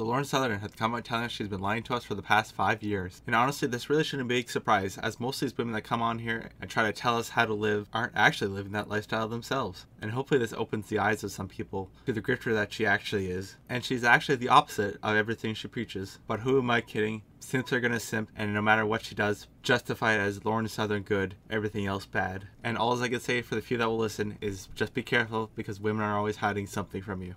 So Lauren Southern had come out telling us she's been lying to us for the past five years. And honestly, this really shouldn't be a surprise, as most of these women that come on here and try to tell us how to live aren't actually living that lifestyle themselves. And hopefully this opens the eyes of some people to the grifter that she actually is. And she's actually the opposite of everything she preaches. But who am I kidding? Simps are gonna simp, and no matter what she does, justify it as Lauren Southern good, everything else bad. And all I can say for the few that will listen is just be careful because women are always hiding something from you.